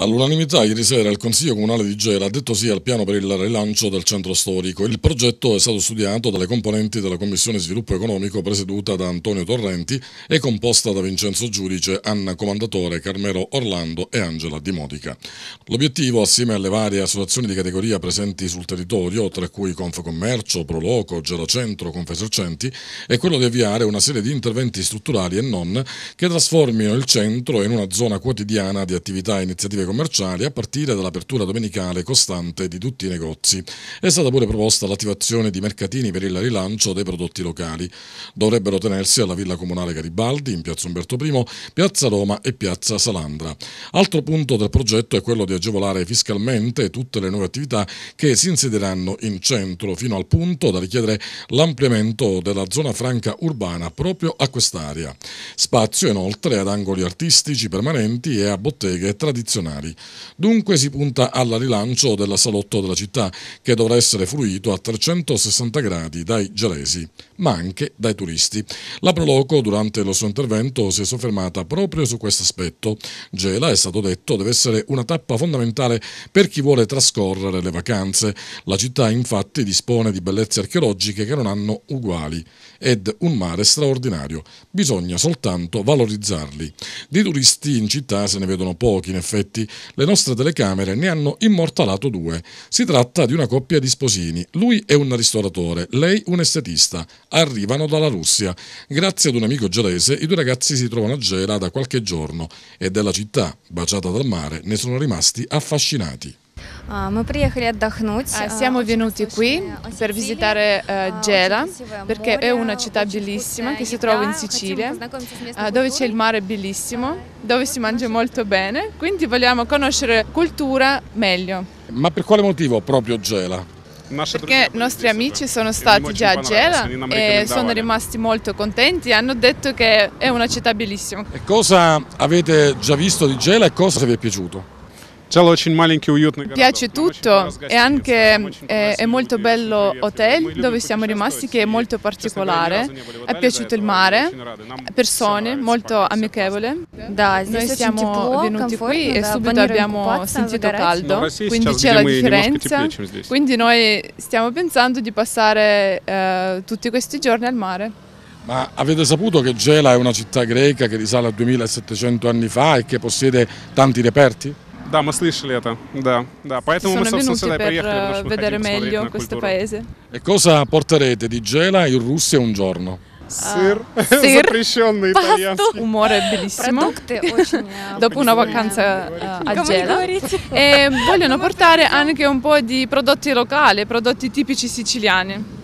All'unanimità ieri sera il Consiglio Comunale di Gela ha detto sì al piano per il rilancio del centro storico. Il progetto è stato studiato dalle componenti della Commissione Sviluppo Economico presieduta da Antonio Torrenti e composta da Vincenzo Giudice, Anna Comandatore, Carmelo Orlando e Angela Di Modica. L'obiettivo, assieme alle varie associazioni di categoria presenti sul territorio, tra cui Confcommercio, Proloco, Gela Centro, Confesercenti, è quello di avviare una serie di interventi strutturali e non che trasformino il centro in una zona quotidiana di attività e iniziative commerciali a partire dall'apertura domenicale costante di tutti i negozi. È stata pure proposta l'attivazione di mercatini per il rilancio dei prodotti locali. Dovrebbero tenersi alla Villa Comunale Garibaldi, in Piazza Umberto I, Piazza Roma e Piazza Salandra. Altro punto del progetto è quello di agevolare fiscalmente tutte le nuove attività che si insedieranno in centro, fino al punto da richiedere l'ampliamento della zona franca urbana proprio a quest'area. Spazio inoltre ad angoli artistici permanenti e a botteghe tradizionali straordinari. Dunque si punta al rilancio della salotto della città, che dovrà essere fruito a 360 gradi dai gelesi, ma anche dai turisti. La Proloco, durante il suo intervento, si è soffermata proprio su questo aspetto. Gela, è stato detto, deve essere una tappa fondamentale per chi vuole trascorrere le vacanze. La città, infatti, dispone di bellezze archeologiche che non hanno uguali ed un mare straordinario. Bisogna soltanto valorizzarli. Di turisti in città se ne vedono pochi, in effetti, le nostre telecamere ne hanno immortalato due. Si tratta di una coppia di sposini. Lui è un ristoratore, lei un estetista. Arrivano dalla Russia. Grazie ad un amico gelese, i due ragazzi si trovano a Gela da qualche giorno e della città, baciata dal mare, ne sono rimasti affascinati. Siamo venuti qui per visitare uh, Gela perché è una città bellissima che si trova in Sicilia, dove c'è il mare bellissimo, dove si mangia molto bene, quindi vogliamo conoscere cultura meglio. Ma per quale motivo proprio Gela? Perché i nostri amici sono stati già a Gela e sono rimasti molto contenti, hanno detto che è una città bellissima. E cosa avete già visto di Gela e cosa vi è piaciuto? Piace tutto e anche è, è molto bello hotel dove siamo rimasti che è molto particolare. È piaciuto il mare, persone molto amichevole. Noi siamo venuti qui e subito abbiamo sentito caldo, quindi c'è la differenza. Quindi noi stiamo pensando di passare eh, tutti questi giorni al mare. Ma avete saputo che Gela è una città greca che risale a 2700 anni fa e che possiede tanti reperti? Да, мы слышали это, да, да. Поэтому Sono мы, собственно, venuti сюда и per приехали, потому eh, что мы vedere хотим посмотреть meglio на questo культуру. paese. E cosa porterete di Gela in Russia un giorno? Сыр, Сыр, запрещенный итальянский. Umore bellissimo. Продукты очень э, Dopo una vacanza eh, a Come Gela говорите? e vogliono portare anche un po' di prodotti locali, prodotti tipici siciliani.